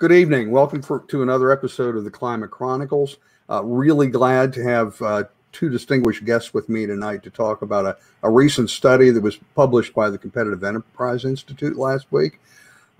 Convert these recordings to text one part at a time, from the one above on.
Good evening. Welcome for, to another episode of the Climate Chronicles. Uh, really glad to have uh, two distinguished guests with me tonight to talk about a, a, recent study that was published by the Competitive Enterprise Institute last week.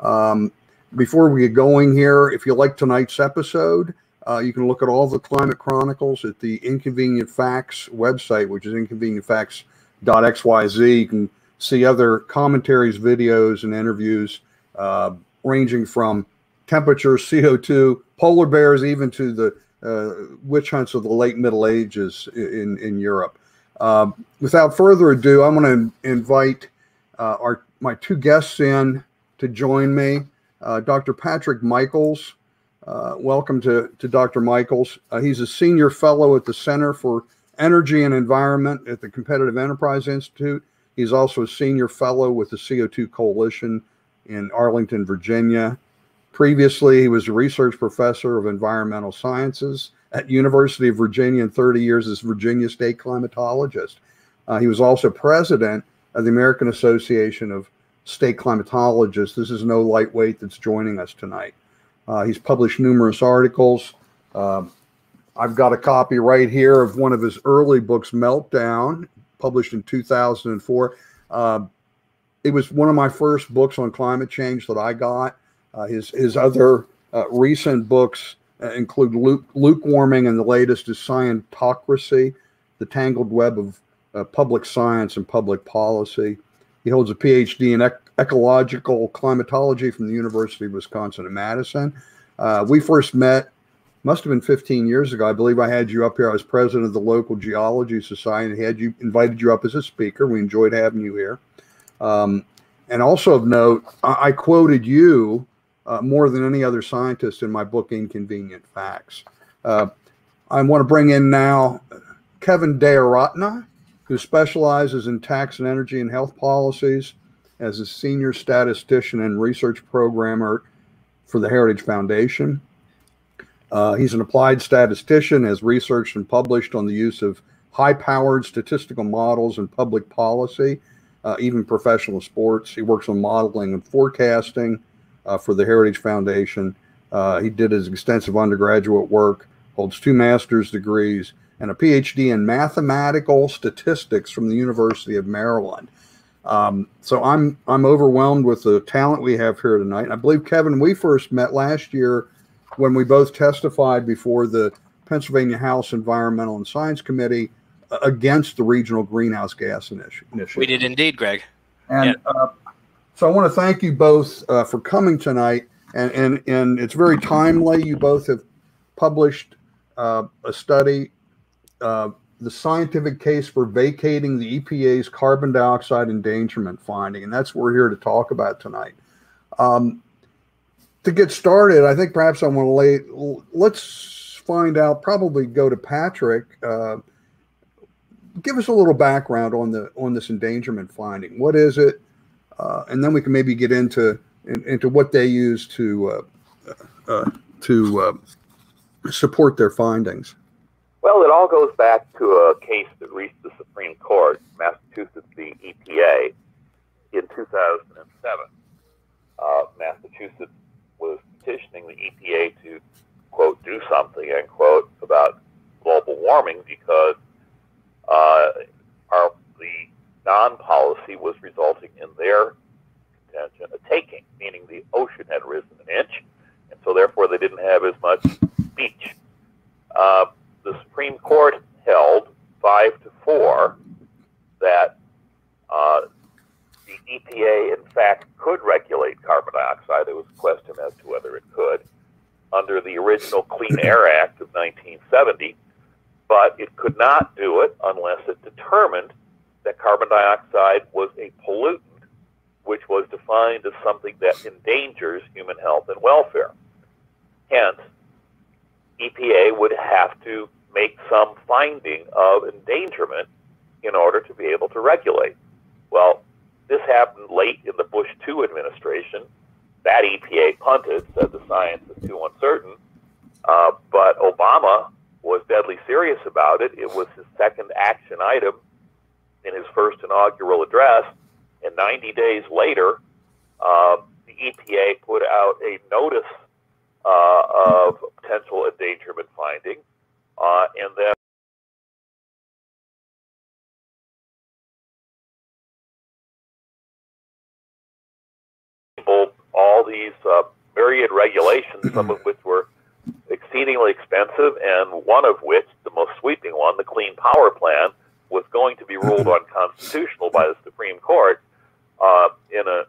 Um, before we get going here, if you like tonight's episode, uh, you can look at all the Climate Chronicles at the Inconvenient Facts website, which is inconvenientfacts.xyz. You can see other commentaries, videos, and interviews uh, ranging from temperature, CO2, polar bears, even to the uh, witch hunts of the late Middle Ages in, in Europe. Um, without further ado, I'm going to invite uh, our my two guests in to join me. Uh, Dr. Patrick Michaels, uh, welcome to, to Dr. Michaels. Uh, he's a senior fellow at the Center for Energy and Environment at the Competitive Enterprise Institute. He's also a senior fellow with the CO2 Coalition in Arlington, Virginia. Previously, he was a research professor of environmental sciences at University of Virginia and 30 years as Virginia State climatologist. Uh, he was also president of the American Association of State Climatologists. This is no lightweight that's joining us tonight. Uh, he's published numerous articles. Uh, I've got a copy right here of one of his early books, Meltdown, published in 2004. Uh, it was one of my first books on climate change that I got. Uh, his his other uh, recent books uh, include Luke, Lukewarming, and the latest is Scientocracy, the tangled web of public science and public policy. He holds a PhD in ec- ecological climatology from the University of Wisconsin at Madison. Uh, we first met, must have been 15 years ago. I believe I had you up here. I was president of the local geology society. Had you invited you up as a speaker. We enjoyed having you here. Um, and also of note, I, I quoted you uh, more than any other scientist in my book, Inconvenient Facts. Uh, I want to bring in now Kevin Dayaratna, who specializes in tax and energy and health policies as a senior statistician and research programmer for the Heritage Foundation. Uh, he's an applied statistician, has researched and published on the use of high powered statistical models in public policy, uh, even professional sports. He works on modeling and forecasting uh, for the Heritage Foundation. Uh, he did his extensive undergraduate work, holds two master's degrees, and a PhD in mathematical statistics from the University of Maryland. Um, so I'm I'm overwhelmed with the talent we have here tonight. And I believe Kevin, we first met last year when we both testified before the Pennsylvania House Environmental and Science Committee against the regional greenhouse gas initiative. We did indeed, Greg. And yeah. uh, so I want to thank you both uh, for coming tonight, and and and it's very timely. You both have published uh, a study, uh, the scientific case for vacating the EPA's carbon dioxide endangerment finding, and that's what we're here to talk about tonight. Um, to get started, I think perhaps I want to lay. Let's find out. Probably go to Patrick. Uh, give us a little background on the on this endangerment finding. What is it? Uh, and then we can maybe get into in, into what they use to uh, uh, to uh, support their findings. Well, it all goes back to a case that reached the Supreme Court, Massachusetts v. EPA, in 2007. Uh, Massachusetts was petitioning the EPA to quote do something end quote about global warming because uh, our the non-policy was resulting in their contention a taking, meaning the ocean had risen an inch, and so therefore they didn't have as much beach. Uh, the Supreme Court held five to four that uh, the EPA, in fact, could regulate carbon dioxide. There was a question as to whether it could under the original Clean Air Act of 1970, but it could not do it unless it determined that carbon dioxide was a pollutant, which was defined as something that endangers human health and welfare. Hence, EPA would have to make some finding of endangerment in order to be able to regulate. Well, this happened late in the Bush II administration. That EPA punted, said the science is too uncertain. Uh, but Obama was deadly serious about it. It was his second action item in his first inaugural address. And 90 days later, uh, the EPA put out a notice uh, of potential endangerment finding, uh, and then all these uh, myriad regulations, some of which were exceedingly expensive, and one of which, the most sweeping one, the Clean Power Plan, was going to be ruled unconstitutional by the Supreme Court uh, in a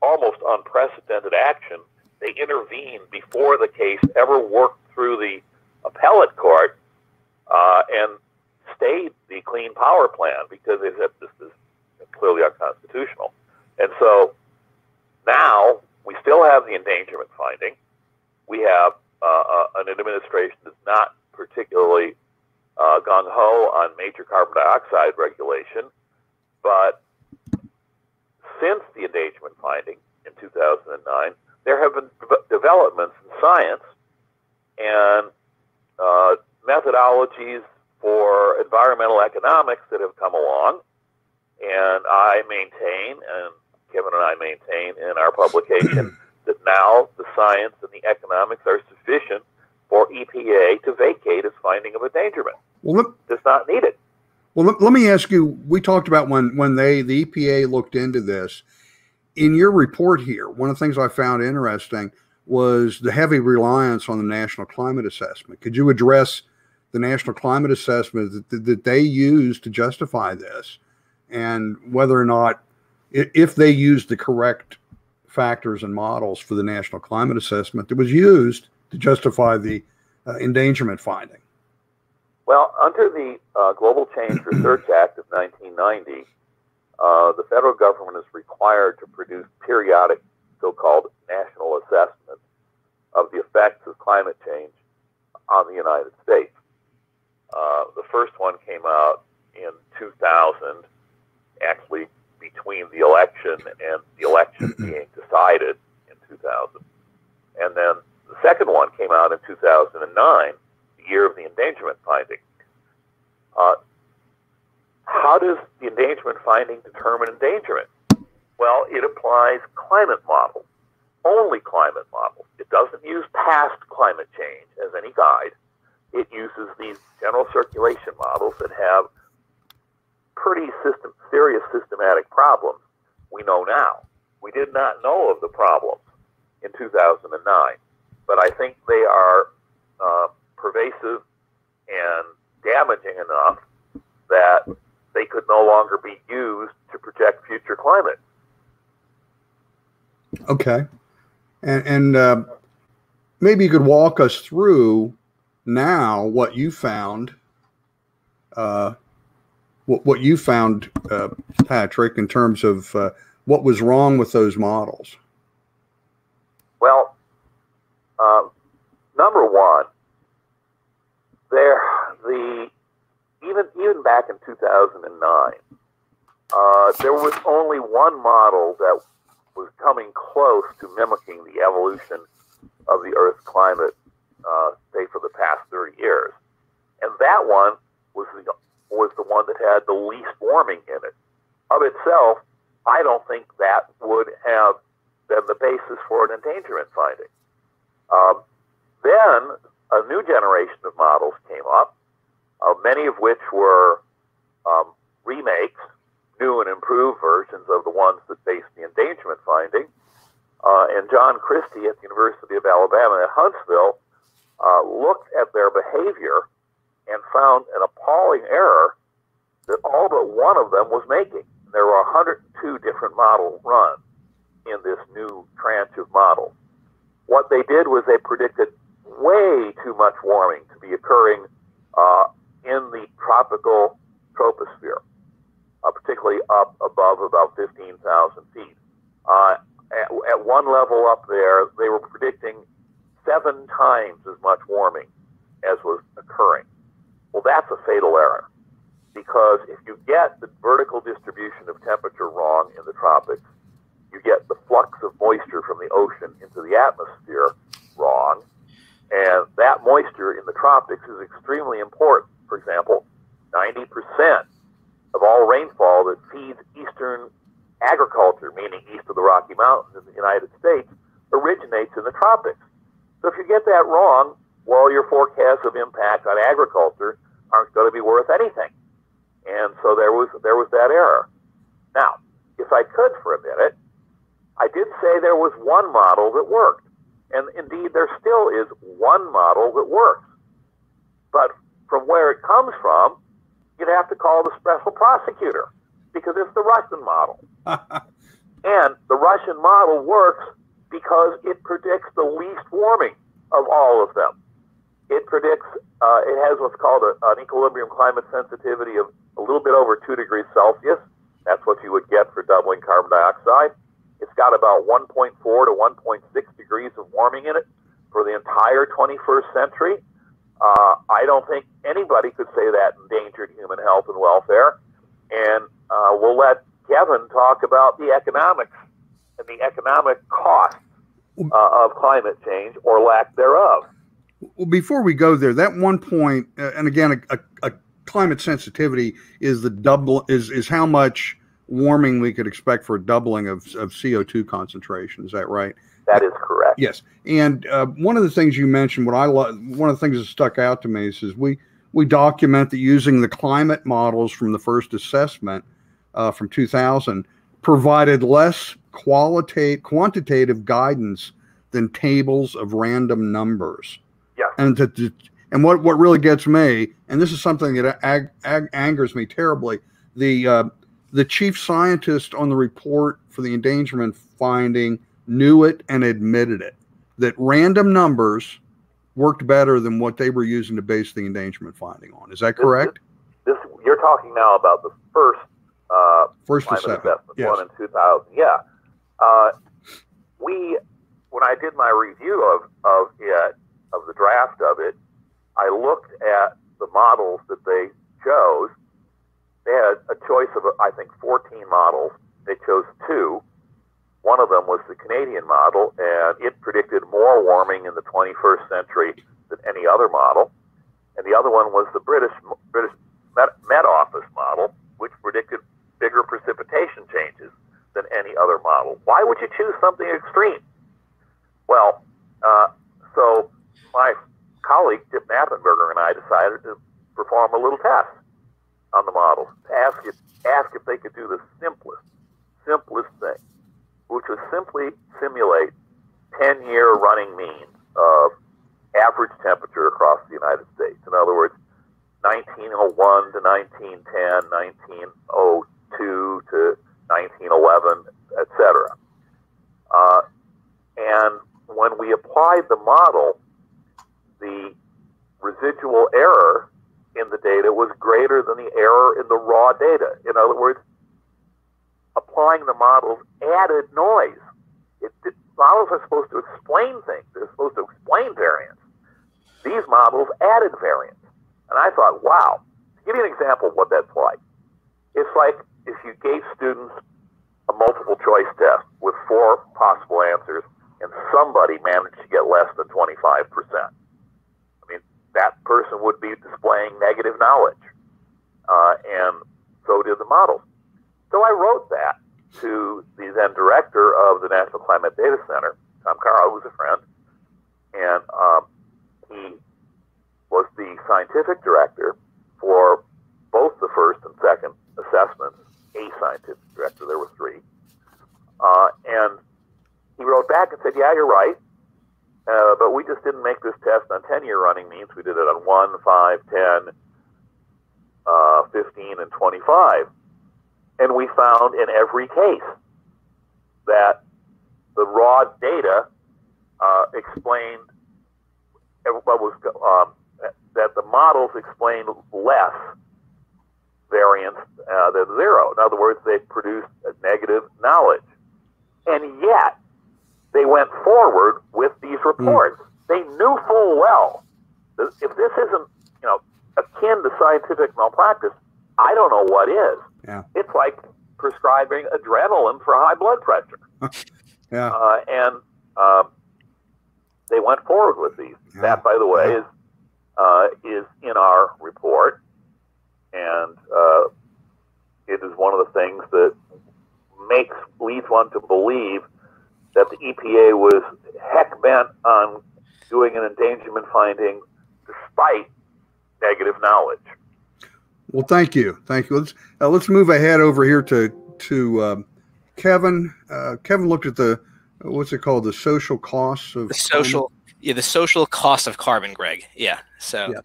almost unprecedented action. They intervened before the case ever worked through the appellate court uh, and stayed the Clean Power Plan because they said this is clearly unconstitutional. And so now we still have the endangerment finding. We have uh, uh, an administration that's not particularly on major carbon dioxide regulation, but since the endangerment finding in 2009, there have been developments in science and uh, methodologies for environmental economics that have come along. And I maintain, and Kevin and I maintain in our publication, that now the science and the economics are sufficient for EPA to vacate its finding of endangerment. Well, let, it's not needed. Well, let, let me ask you. We talked about when when they the EPA looked into this. In your report here, one of the things I found interesting was the heavy reliance on the National Climate Assessment. Could you address the National Climate Assessment that, that they used to justify this, and whether or not, if they used the correct factors and models for the National Climate Assessment that was used to justify the uh, endangerment finding? Well, under the uh, Global Change Research Act of 1990, uh, the federal government is required to produce periodic so-called national assessments of the effects of climate change on the United States. Uh, the first one came out in 2000, actually between the election and the election being decided in 2000. And then the second one came out in 2009, the year of the endangerment finding. Uh, how does the endangerment finding determine endangerment? Well, it applies climate models, only climate models. It doesn't use past climate change as any guide. It uses these general circulation models that have pretty system, serious systematic problems we know now. We did not know of the problems in 2009, but I think they are pervasive and damaging enough that they could no longer be used to project future climate. Okay. And, and uh, maybe you could walk us through now what you found uh, what, what you found, uh, Patrick, in terms of uh, what was wrong with those models? Well, uh, number one, there the even even back in 2009, uh, there was only one model that was coming close to mimicking the evolution of the Earth's climate, uh, say for the past 30 years, and that one was the was the one that had the least warming in it. Of itself, I don't think that would have been the basis for an endangerment finding. Um, then a new generation of models came up, uh, many of which were um, remakes, new and improved versions of the ones that based the endangerment finding. Uh, and John Christy at the University of Alabama at Huntsville uh, looked at their behavior and found an appalling error that all but one of them was making. There were 102 different models run in this new tranche of models. What they did was they predicted way too much warming to be occurring uh, in the tropical troposphere, uh, particularly up above about 15,000 feet. Uh, at, at one level up there, they were predicting seven times as much warming as was occurring. Well, that's a fatal error because if you get the vertical distribution of temperature wrong in the tropics, you get the flux of moisture from the ocean into the atmosphere wrong. And that moisture in the tropics is extremely important. For example, 90% of all rainfall that feeds eastern agriculture, meaning east of the Rocky Mountains in the United States, originates in the tropics. So if you get that wrong, well, your forecasts of impact on agriculture aren't going to be worth anything. And so there was there was that error. Now, if I could for a minute, I did say there was one model that worked. And indeed, there still is one model that works. But from where it comes from, you'd have to call the special prosecutor because it's the Russian model. and the Russian model works because it predicts the least warming of all of them. It predicts, uh, it has what's called a, an equilibrium climate sensitivity of a little bit over 2 degrees Celsius. That's what you would get for doubling carbon dioxide. It's got about 1.4 to 1.6 degrees of warming in it for the entire 21st century. Uh, I don't think anybody could say that endangered human health and welfare. And uh, we'll let Kevin talk about the economics and the economic cost uh, of climate change or lack thereof. Well, before we go there, that one uh, and again, a, a, a, climate sensitivity is the double is is how much warming we could expect for a doubling of, of CO2 concentration. Is that right? That is correct. Yes. And uh, one of the things you mentioned, what I love, one of the things that stuck out to me is, is we we document that using the climate models from the first assessment uh, from 2000 provided less qualitative quantitative guidance than tables of random numbers. Yeah. And to, to, and what what really gets me, and this is something that ag, ag, angers me terribly, the uh, the chief scientist on the report for the endangerment finding knew it and admitted it that random numbers worked better than what they were using to base the endangerment finding on. Is that correct? This, this, you're talking now about the first uh, first assessment, yes. one in 2000. Yeah, uh, we when I did my review of of it of the draft of it, I looked at the models that they chose they had a choice of, I think, 14 models. They chose two. One of them was the Canadian model, and it predicted more warming in the 21st century than any other model. And the other one was the British British Met, Met Office model, which predicted bigger precipitation changes than any other model. Why would you choose something extreme? Well, uh, so my colleague Chip Knappenberger and I decided to perform a little test on the models. Ask if ask if they could do the simplest, simplest thing, which was simply simulate 10-year running means of average temperature across the United States. In other words, 1901 to 1910, 1902 to 1911, etc. Uh, and when we applied the model, the residual error in the data was greater than the error in the raw data. In other words, applying the models added noise. It, it, models are supposed to explain things. They're supposed to explain variance. These models added variance. And I thought, wow. To give you an example of what that's like, it's like if you gave students a multiple choice test with four possible answers and somebody managed to get less than 25% that person would be displaying negative knowledge. Uh, and so did the models. So I wrote that to the then director of the National Climate Data Center, Tom Karl, who's a friend, and um, he was the scientific director for both the first and second assessments, a scientific director, there were three. Uh, and he wrote back and said, Yeah, you're right. Uh, but we just didn't make this test on 10 year running means. We did it on 1, 5, 10, uh, 15, and 25. And we found in every case that the raw data uh, explained what was um, that the models explained less variance uh, than zero. In other words, they produced negative knowledge. And yet, they went forward with these hmm. reports. Mm. They knew full well that if this isn't, you know, akin to scientific malpractice, I don't know what is. Yeah. It's like prescribing adrenaline for high blood pressure. yeah. Uh, and uh, they went forward with these. Yeah. That, by the way, yeah. is uh, is in our report, and uh, it is one of the things that makes leads one to believe that the EPA was heck bent on doing an endangerment finding despite negative knowledge. Well, thank you, thank you. Let's uh, let's move ahead over here to to um, Kevin. Uh, Kevin looked at the what's it called, the social costs of the social, carbon? yeah, the social cost of carbon, Greg. Yeah, so. Yeah.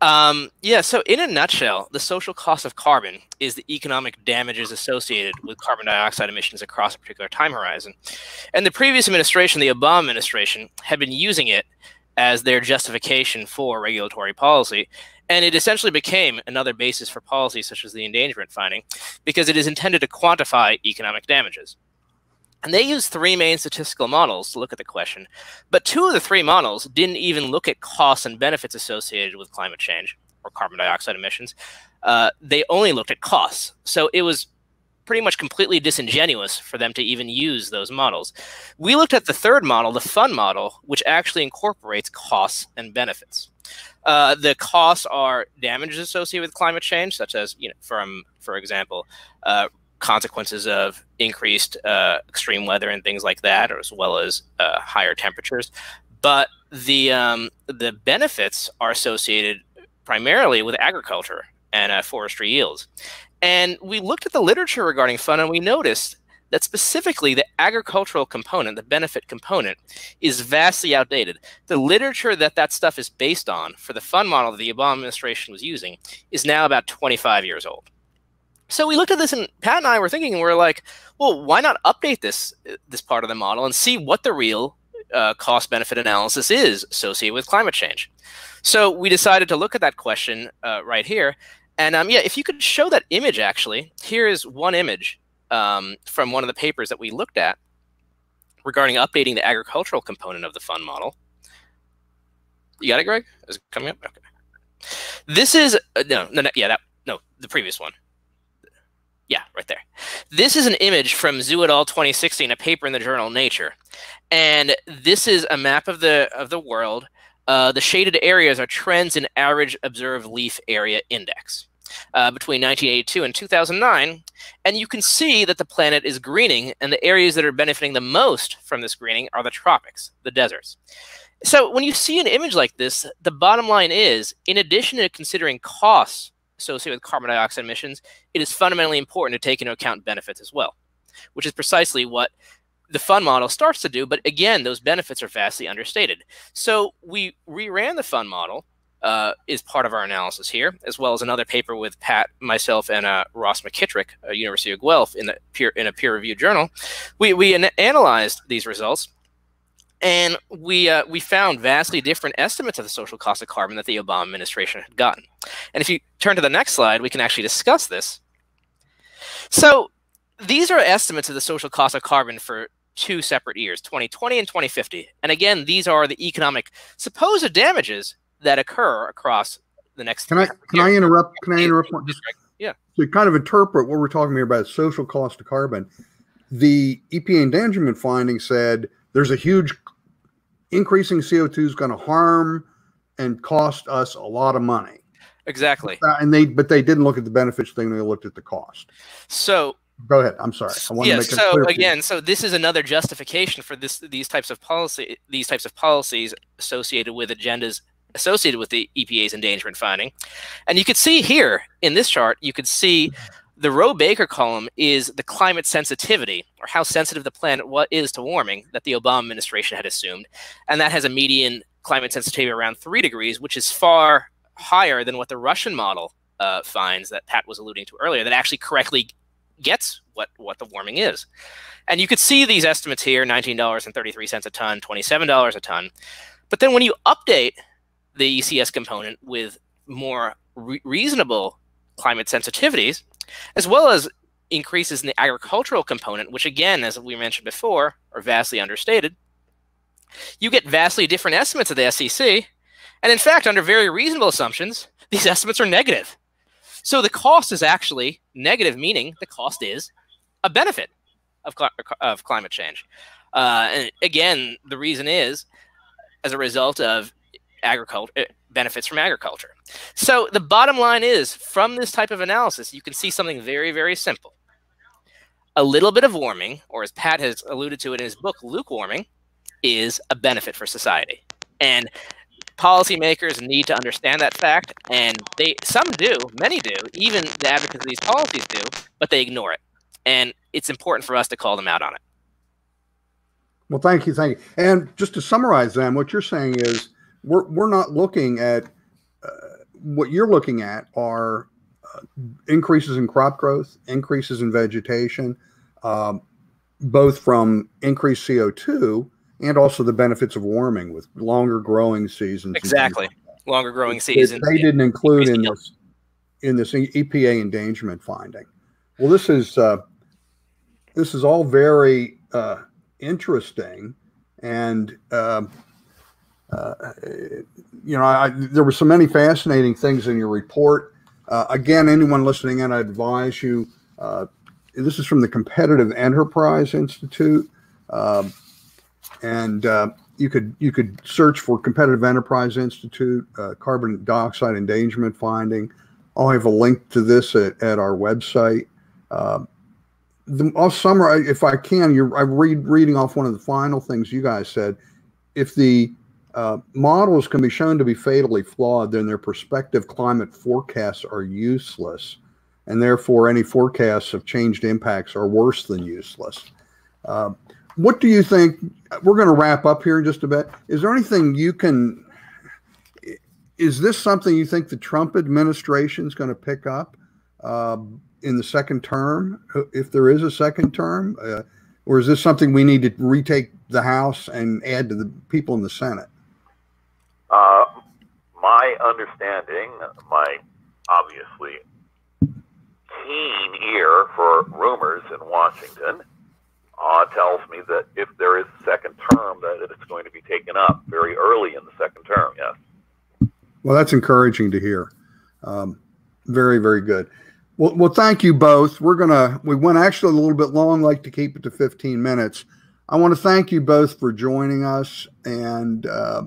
Um, yeah, so in a nutshell, the social cost of carbon is the economic damages associated with carbon dioxide emissions across a particular time horizon. And the previous administration, the Obama administration, had been using it as their justification for regulatory policy. And it essentially became another basis for policy such as the endangerment finding because it is intended to quantify economic damages. And they used three main statistical models to look at the question. But two of the three models didn't even look at costs and benefits associated with climate change or carbon dioxide emissions. Uh, they only looked at costs. So it was pretty much completely disingenuous for them to even use those models. We looked at the third model, the FUND model, which actually incorporates costs and benefits. Uh, the costs are damages associated with climate change, such as, you know, from, for example, uh, consequences of increased uh, extreme weather and things like that, as well as uh, higher temperatures. But the um, the benefits are associated primarily with agriculture and uh, forestry yields. And we looked at the literature regarding FUND, and we noticed that specifically the agricultural component, the benefit component, is vastly outdated. The literature that that stuff is based on for the FUND model that the Obama administration was using is now about 25 years old. So we looked at this, and Pat and I were thinking, we are like, well, why not update this this part of the model and see what the real uh, cost benefit analysis is associated with climate change? So we decided to look at that question uh, right here. And um, yeah, if you could show that image, actually, here is one image um, from one of the papers that we looked at regarding updating the agricultural component of the fund model. You got it, Greg? Is it coming up? Okay. This is uh, no, no, no, yeah, that no, the previous one. Yeah, right there. This is an image from Zhu et al. 2016, a paper in the journal Nature, and this is a map of the of the world. Uh, the shaded areas are trends in average observed leaf area index uh, between 1982 and 2009, and you can see that the planet is greening, and the areas that are benefiting the most from this greening are the tropics, the deserts. So when you see an image like this, the bottom line is, in addition to considering costs associated with carbon dioxide emissions, it is fundamentally important to take into account benefits as well, which is precisely what the fund model starts to do. But again, those benefits are vastly understated. So we reran the fund model uh, is part of our analysis here, as well as another paper with Pat, myself, and uh, Ross McKitrick, uh, University of Guelph, in, the peer, in a peer-reviewed journal. We, we an analyzed these results and we uh, we found vastly different estimates of the social cost of carbon that the Obama administration had gotten. And if you turn to the next slide, we can actually discuss this. So these are estimates of the social cost of carbon for two separate years, 2020 and 2050. And again, these are the economic supposed damages that occur across the next. Can I can I interrupt? Can I interrupt? Just, yeah. To kind of interpret what we're talking here about social cost of carbon, the EPA endangerment finding said there's a huge increasing CO2 is going to harm and cost us a lot of money. Exactly. Uh, and they, but they didn't look at the benefits thing. They looked at the cost. So go ahead. I'm sorry. I want yeah, to make so again, so this is another justification for this, these types of policy, these types of policies associated with agendas associated with the EPA's endangerment finding. And you could see here in this chart, you could see the Roe Baker column is the climate sensitivity, or how sensitive the planet what is to warming that the Obama administration had assumed. And that has a median climate sensitivity around three degrees, which is far higher than what the Russian model uh, finds that Pat was alluding to earlier, that actually correctly gets what, what the warming is. And you could see these estimates here $19.33 a ton, $27 a ton. But then when you update the ECS component with more re reasonable climate sensitivities, as well as increases in the agricultural component, which again, as we mentioned before, are vastly understated, you get vastly different estimates of the SCC. And in fact, under very reasonable assumptions, these estimates are negative. So the cost is actually negative, meaning the cost is a benefit of, cl of climate change. Uh, and again, the reason is as a result of agriculture benefits from agriculture. So the bottom line is from this type of analysis, you can see something very, very simple. A little bit of warming, or as Pat has alluded to in his book, lukewarming, is a benefit for society. And policymakers need to understand that fact, and they some do, many do, even the advocates of these policies do, but they ignore it. And it's important for us to call them out on it. Well, thank you, thank you. And just to summarize, then, what you're saying is we're we're not looking at uh, what you're looking at are uh, increases in crop growth, increases in vegetation, um, both from increased CO2 and also the benefits of warming with longer growing seasons. Exactly, like longer growing seasons. They, they didn't include in this in this EPA endangerment finding. Well, this is uh, this is all very uh, interesting, and um, uh, you know, I, there were so many fascinating things in your report. Uh, again, anyone listening in, I advise you. Uh, this is from the Competitive Enterprise Institute. Um, and uh, you could you could search for Competitive Enterprise Institute uh, carbon dioxide endangerment finding. I'll have a link to this at, at our website. Uh, the, I'll summarize if I can. You're I read reading off one of the final things you guys said. If the uh, models can be shown to be fatally flawed, then their prospective climate forecasts are useless, and therefore any forecasts of changed impacts are worse than useless. Uh, what do you think? We're going to wrap up here in just a bit. Is there anything you can? Is this something you think the Trump administration is going to pick up uh, in the second term, if there is a second term, uh, or is this something we need to retake the House and add to the people in the Senate? My understanding, my obviously keen ear for rumors in Washington uh, tells me that if there is a second term, that it's going to be taken up very early in the second term. Yes. Well, that's encouraging to hear. Um, very, very good. Well, well, thank you both. We're gonna we went actually a little bit long, like to keep it to 15 minutes. I want to thank you both for joining us and uh,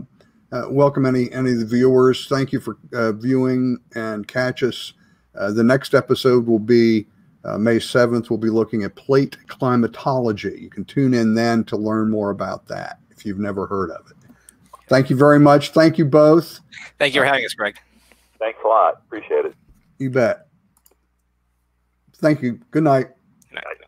uh, welcome any any of the viewers. Thank you for uh, viewing and catch us. Uh, the next episode will be uh, May 7th, we'll be looking at plate climatology. You can tune in then to learn more about that if you've never heard of it. Thank you very much. Thank you both. Thank you for having us, Greg. Thanks a lot. Appreciate it. You bet. Thank you. Good night. Good night.